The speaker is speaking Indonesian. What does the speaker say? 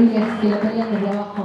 Empieza una yang época,